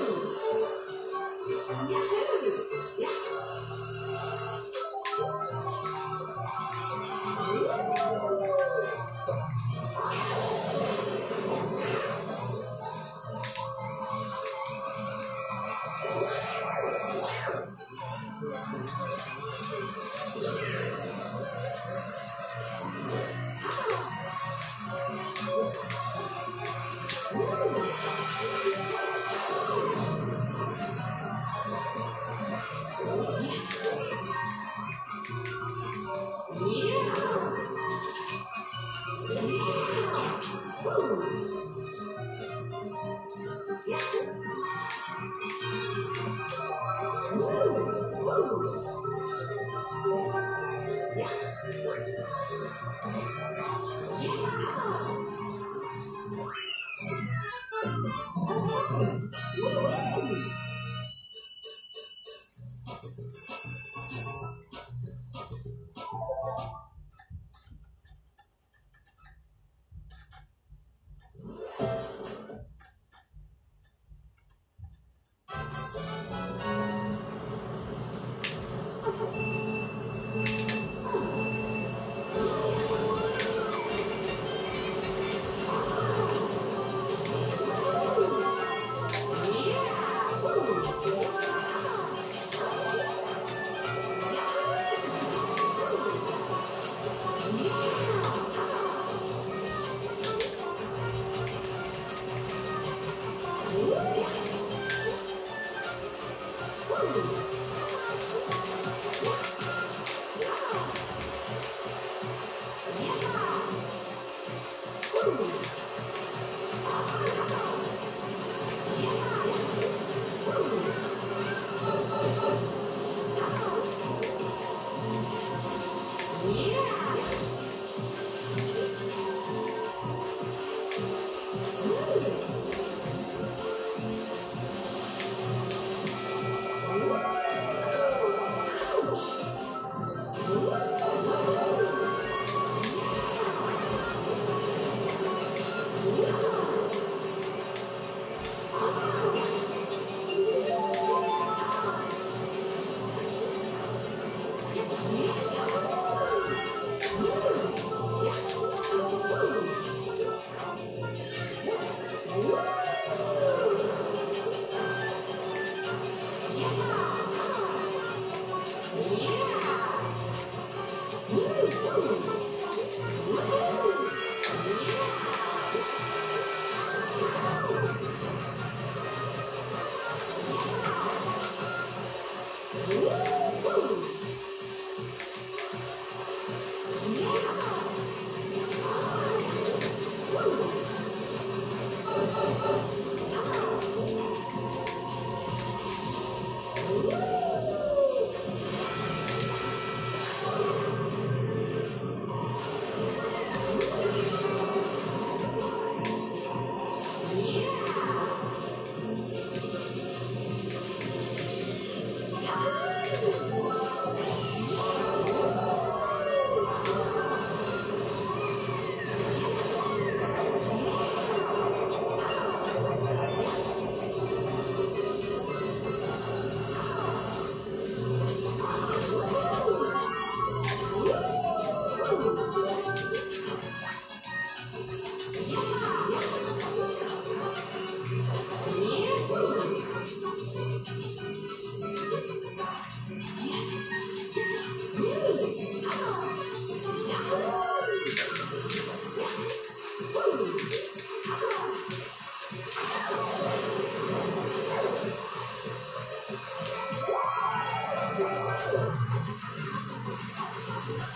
Woo!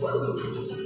One would.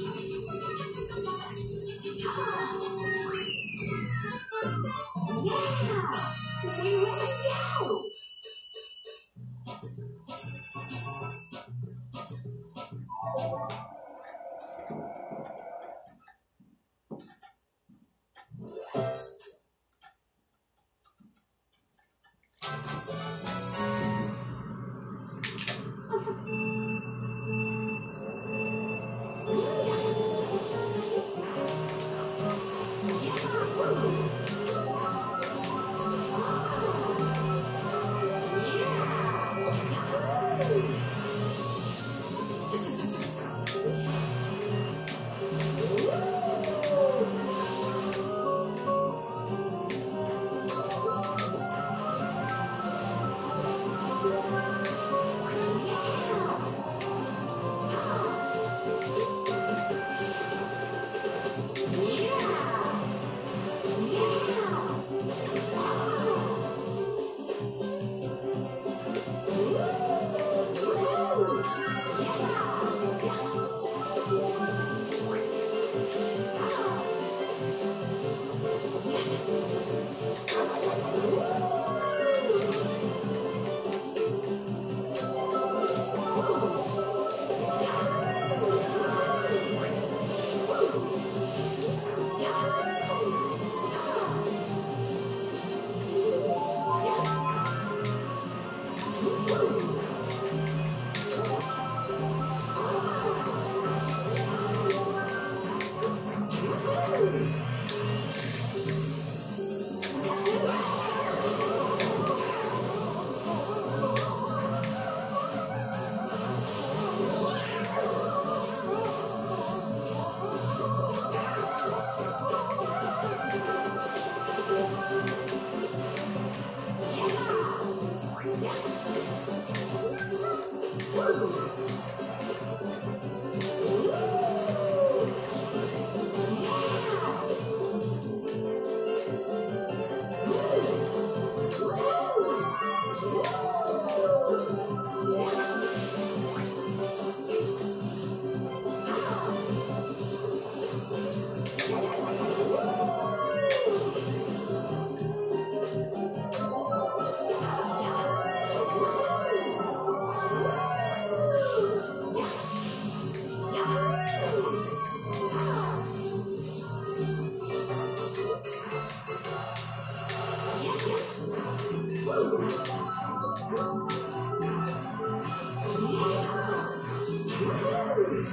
Thank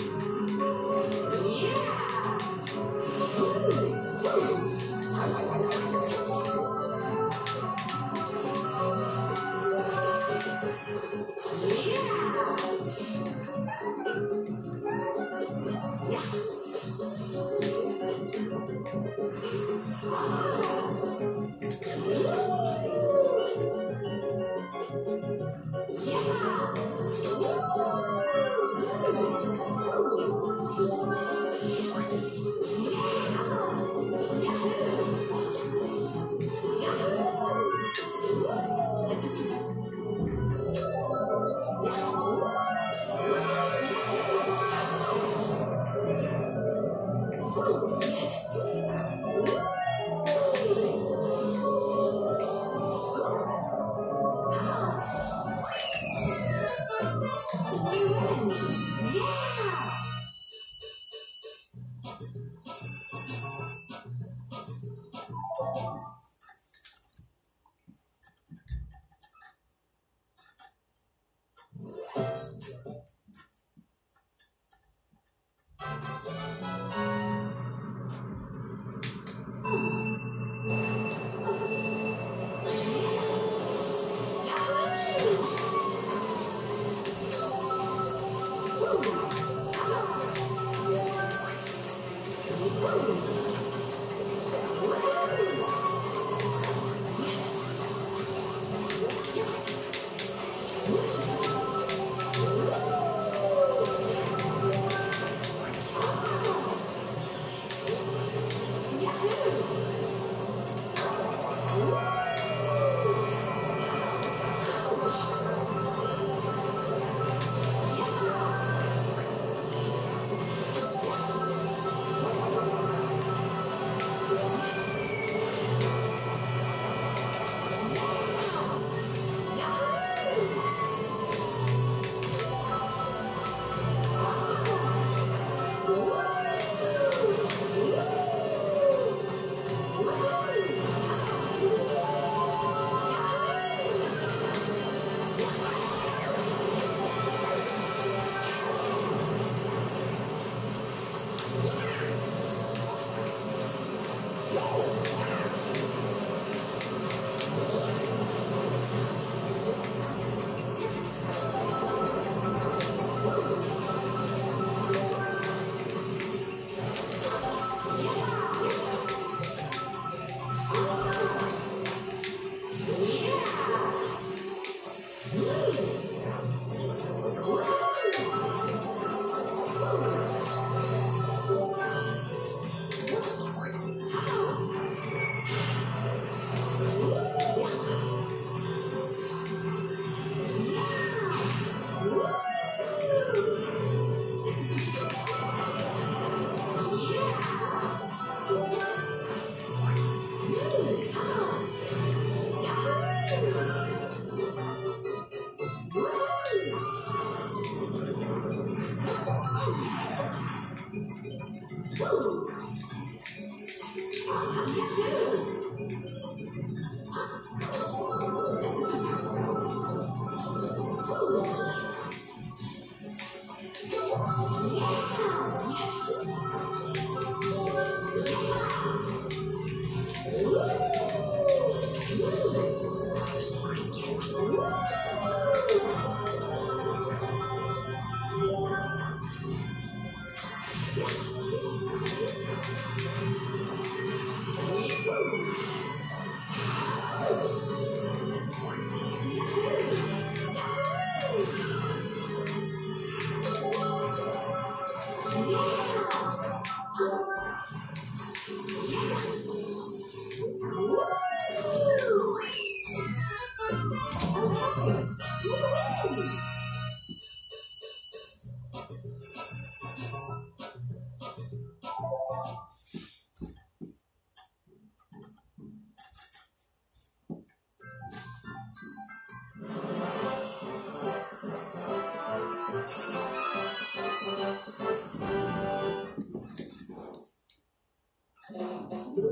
you.